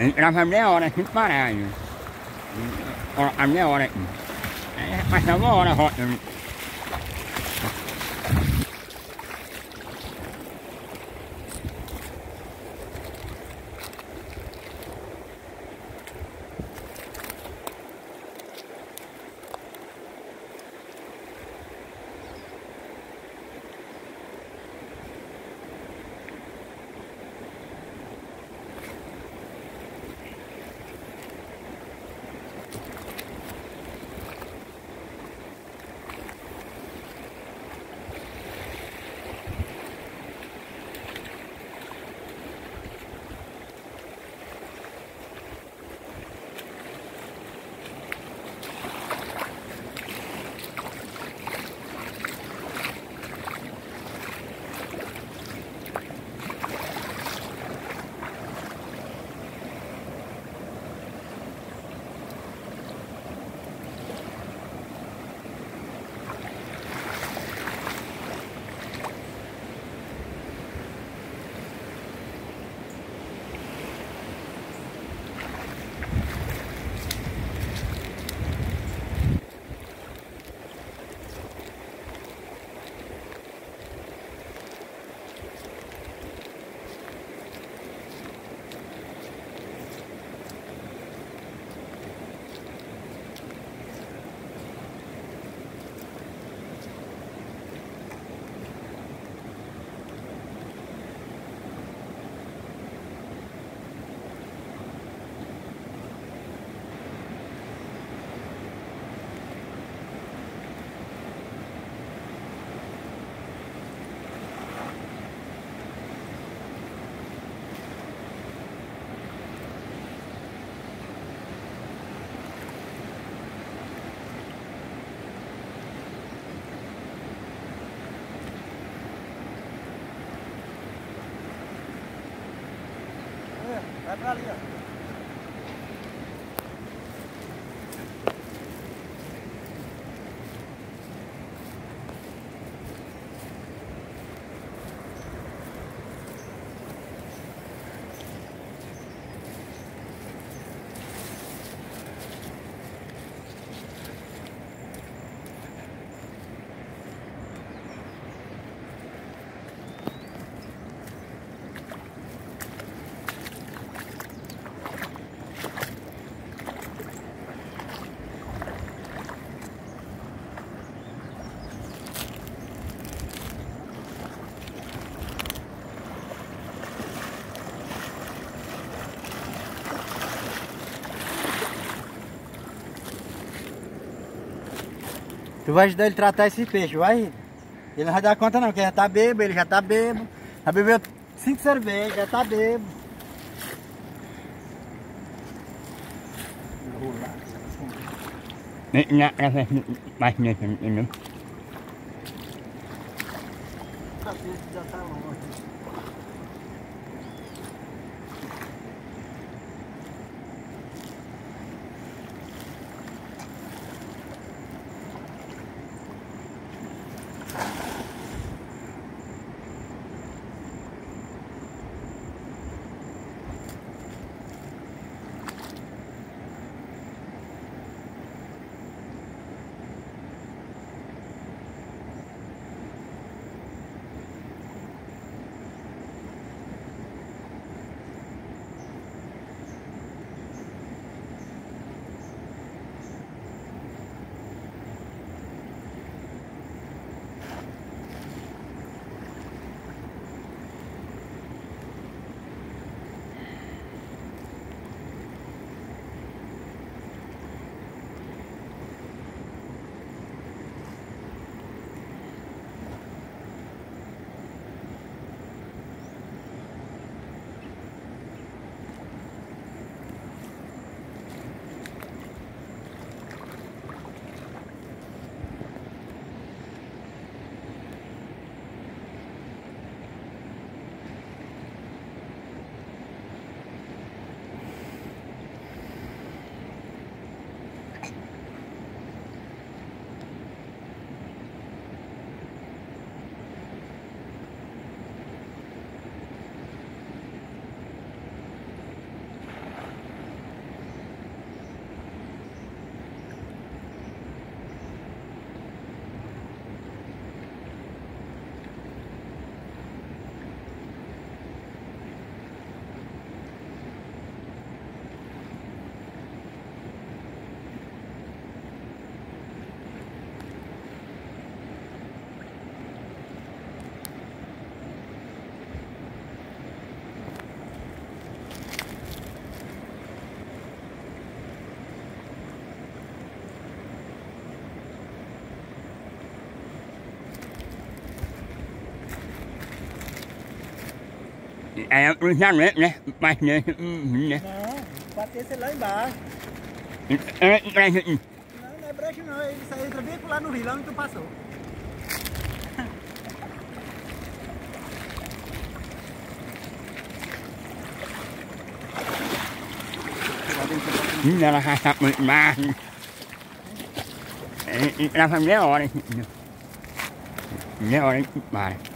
Entrava meia hora é assim parado. A meia hora é aqui. É, Passava uma hora voltando. Vai pra ali, ó. Tu vai ajudar ele a tratar esse peixe, vai? Ele não vai dar conta não, porque já tá bebo, ele já tá bebo. Já bebeu cinco cervejas, já tá bebo. Nesse não. Já tá longe. É, cruzamento, né? Mas né? né? Não, bater lá embaixo. Não, não é brecha não, ele saiu entra bem lá no rio, lá onde tu passou. ela já está muito mais. Ela foi meia hora. Meia hora para.